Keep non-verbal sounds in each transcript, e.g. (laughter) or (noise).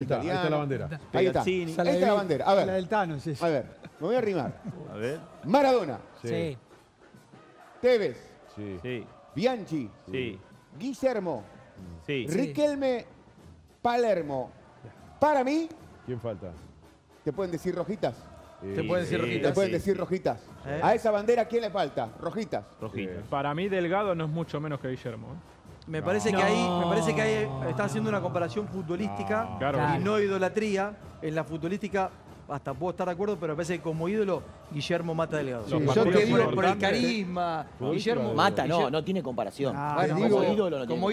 Está, ahí está la bandera. Ahí está. Ahí está la bandera. A ver. La del Tano, sí. A ver, me voy a arrimar. A ver. Maradona. Sí. Tevez. Sí. Bianchi. Sí. Guillermo. Sí. Riquelme Palermo. Para mí. ¿Quién falta? ¿Te pueden decir rojitas? Te pueden decir rojitas. Te pueden decir rojitas. Eh. A esa bandera, ¿quién le falta? Rojitas. Rojitas. Para mí, Delgado no es mucho menos que Guillermo. ¿eh? Me parece, que ahí, me parece que ahí está haciendo una comparación futbolística y no idolatría. En la futbolística hasta puedo estar de acuerdo, pero me parece que como ídolo, Guillermo Mata Delgado. Sí, yo te por el carisma. Guillermo Mata, no, no tiene comparación. Ah, digo, como ídolo no tiene. Como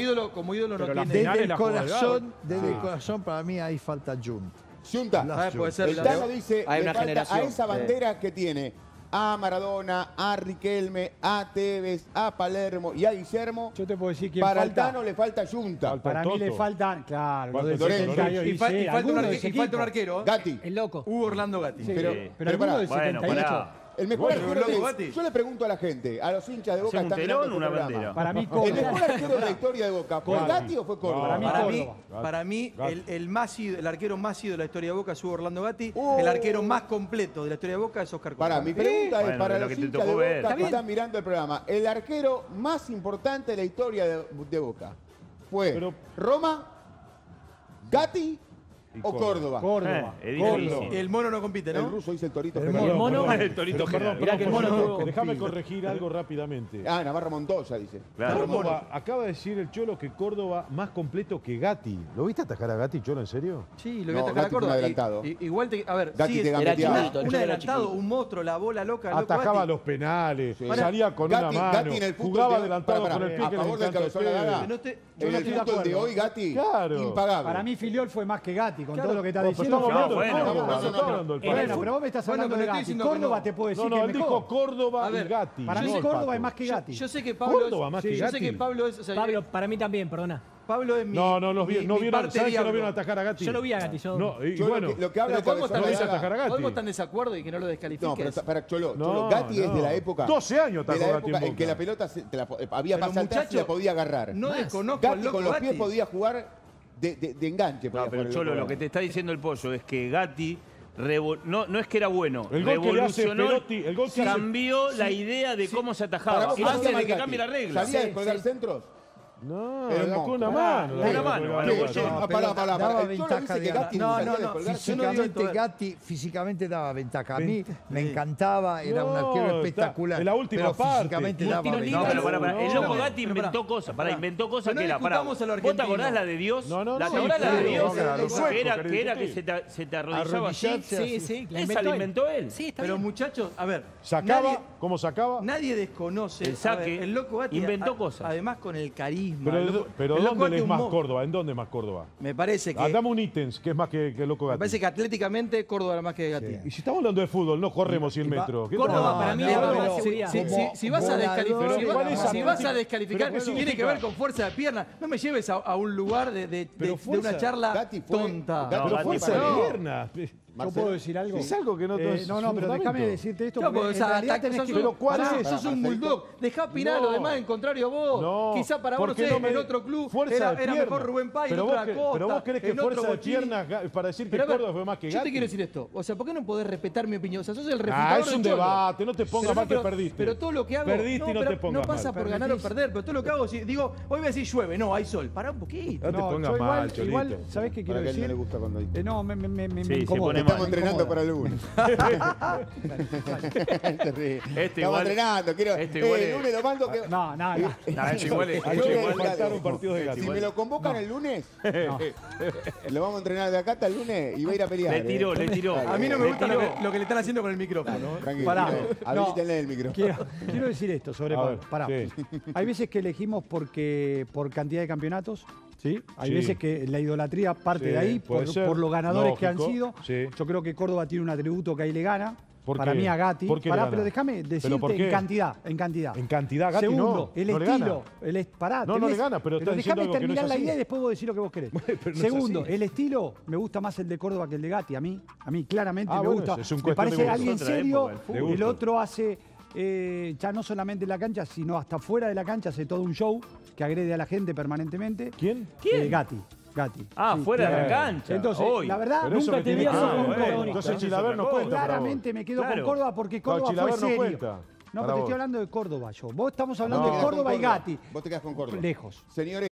ídolo, no tiene. Desde el corazón, desde corazón para mí ahí falta Junta. Junta. Ah, puede dice, Hay una generación. a esa bandera que tiene a Maradona, a Riquelme, a Tevez, a Palermo y a Guillermo. Yo te puedo decir que Para falta. el le falta Junta. Para mí le faltan, claro, Y, falta un arquero. Gatti. El loco. Hugo Orlando Gatti. Pero, Bueno, para. El mejor arquero de, yo le pregunto a la gente, a los hinchas de Boca un telón una Para mí, El mejor arquero de la historia de Boca, ¿fue Gatti o fue Córdoba? Para mí, Para mí, el, más el arquero más ídolo de la historia de Boca es Hugo Orlando Gatti. Oh. El arquero más completo de la historia de Boca es Oscar Para, Córdoba. mi pregunta es para los que hinchas de que están mirando el programa. El arquero más importante de la historia de, Boca fue Roma, Gatti o Córdoba. Córdoba. Eh, el mono no compite, ¿no? El ruso dice el torito. El mono. Perdón, El torito Perdón, el mono no. Déjame corregir algo rápidamente. Ah, Navarra Montoya dice. Córdoba, acaba de decir el Cholo que Córdoba más completo que Gatti. ¿Lo viste atacar a Gatti, Cholo, en serio? Sí, lo voy atacar a Córdoba. Igual te. A ver, Gatti sí, te es- era chiquito, un adelantado, un monstruo, la bola loca. loco, Atajaba los penales, salía con Gatti- una mano, Gatti en el jugaba con el pie yo no estoy el de hoy, Gatti, Claro. Para mí Filiol fue más que Gatti. Con todo lo que está pues, pues, diciendo. Estamos hablando del bueno, pero vos me estás hablando de Gatti. Córdoba te puedo decir no, no, dijo Córdoba Gatti. Para mí Córdoba es más que Gatti. Yo, sé que Pablo es, Pablo para mí también, perdona. Pablo es mi. No, no, los vi, no vieron, no vieron atacar a Gatti? Yo lo vi a Gatti. Yo, no, bueno, lo que, habla podemos estar, no atacar a Gatti. Podemos estar en desacuerdo y que no lo descalifiques. No, para Cholo, no, Cholo Gatti no. es de la época. 12 años atacó Gatti. En, que la pelota había pero y la podía agarrar. No desconozco. Gatti con los pies podía jugar de, de, de enganche. No, pero Cholo, lo que te está diciendo el pollo es que Gatti... Revo no, no es que era bueno, el gol revolucionó, Perotti, el gol cambió hace... la idea de sí. cómo se atajaba. Antes de que cambie la regla. ¿Salía de colgar centros? No, era con una mano. Una mano. Pará, pará, pará. ventaja. No, no, no. Físicamente Gatti, físicamente daba ventaja. A mí me encantaba, era un arquero espectacular. En la última parte. físicamente daba ventaja. No, pará, pará. El loco Gatti inventó cosas, pará, inventó cosas que era ¿Vos te acordás la de Dios? No, no, no. ¿La te acordás la de Dios? Que era que se te arrodillaba. Sí, sí, Esa la inventó él. Pero muchachos, a ver. ¿Sacaba? ¿Cómo sacaba? Nadie desconoce. El saque. El loco Gatti. Inventó cosas. Además con el cariño pero, loco, pero ¿dónde es más. Córdoba? ¿En dónde más Córdoba? Me parece ah, que... Dame un ítems, que es más que, que Loco Gatín. Me parece que atléticamente Córdoba era más que Gatín. Y si estamos hablando de fútbol, no corremos 100 metros. Córdoba para mí es más. Si vas a descalificar, si vas a descalificar tiene que ver con fuerza de pierna. No me lleves a un lugar de una charla tonta. Pero fuerza de pierna. ¿Yo puedo decir algo? Es algo que no eh, No, no, pero déjame decirte esto. Porque pues, en realidad tenés es? Un bulldog. Dejá opinar lo demás en contrario a vos. No. Quizá para vos no en otro club era, mejor Rubén Paz, en otra Costa. Pero vos crees que fuerza de piernas ah, para decir que Córdoba fue más que Gatti. Yo te quiero decir esto. O sea, ¿por qué no podés respetar mi opinión? O sea, sos el ah, refutador es un debate, no te pongas más que perdiste. Pero todo lo que hago... Perdiste y no pasa por ganar o perder, pero todo lo que hago, digo, hoy voy a decir llueve, no, hay sol. Pará un poquito. No te pongas mal, Igual, ¿sabés qué quiero decir? no gusta cuando eh, No, me Estamos entrenando para (laughs) algunos. Este, este Estamos entrenando, quiero. Este igual eh, No, no, no. (laughs) Este si me lo convocan el lunes, (laughs) lo vamos a entrenar de acá hasta el lunes y va a ir a pelear. Le eh. tiró, le tiró. A mí no me gusta lo que le están haciendo con el micrófono. Tranquilo. Pará. Habilítenle el micrófono. Quiero decir esto sobre Pará. Hay veces que elegimos porque por cantidad de campeonatos. ¿Sí? Hay veces que la idolatría parte de ahí, por, los ganadores que han sido. Yo creo que Córdoba tiene un atributo que ahí le gana para mí a Gatti. Pará, pero déjame decirte en cantidad, en cantidad. En cantidad, Gatti Segundo, el estilo, el est pará, No, no le gana, pero, pero déjame terminar la idea y después vos decís lo que vos querés. (laughs) Segundo, el estilo me gusta más el de Córdoba que el de Gatti, a mí, a mí claramente me gusta. Es un me parece alguien serio, el otro hace eh, ya no solamente en la cancha, sino hasta fuera de la cancha hace todo un show que agrede a la gente permanentemente. ¿Quién? Eh, ¿Quién? Gatti. Gatti. Ah, Sí, fuera de la cancha. Entonces, hoy. la verdad, Pero nunca te vi Ah, un protagonista. Entonces Chilaver no cuenta. Claramente me quedo Claro. con Córdoba porque Córdoba fue no serio. cuenta. No, pero te estoy hablando de Córdoba yo. Vos estamos hablando No. de quedás Córdoba y Gatti. Vos te quedas con Córdoba. Lejos. Señores.